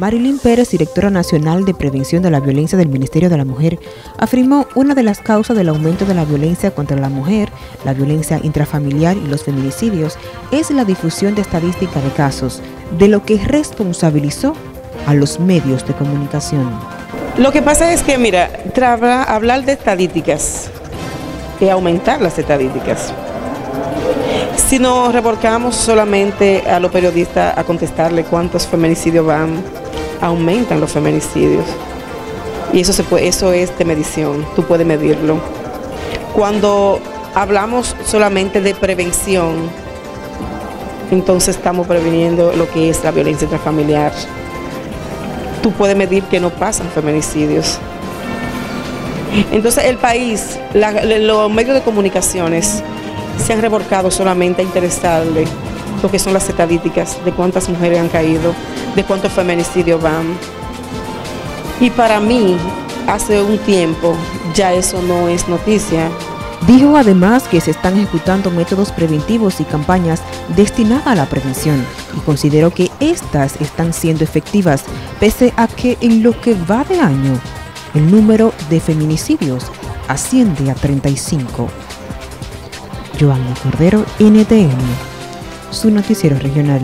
Marilyn Pérez, directora nacional de prevención de la violencia del Ministerio de la Mujer, afirmó una de las causas del aumento de la violencia contra la mujer, la violencia intrafamiliar y los feminicidios es la difusión de estadística de casos, de lo que responsabilizó a los medios de comunicación. Lo que pasa es que, mira, hablar de estadísticas y aumentar las estadísticas. Si nos revolcamos solamente a los periodistas a contestarle cuántos feminicidios van, aumentan los feminicidios. Y eso, se puede, eso es de medición, tú puedes medirlo. Cuando hablamos solamente de prevención, entonces estamos previniendo lo que es la violencia intrafamiliar. Tú puedes medir que no pasan feminicidios. Entonces el país, los medios de comunicaciones se han revolcado solamente a interesarle lo que son las estadísticas de cuántas mujeres han caído, de cuántos feminicidios van. Y para mí, hace un tiempo, ya eso no es noticia. Dijo además que se están ejecutando métodos preventivos y campañas destinadas a la prevención y consideró que estas están siendo efectivas pese a que en lo que va de año el número de feminicidios asciende a 35. Joana Cordero, NTN, su noticiero regional.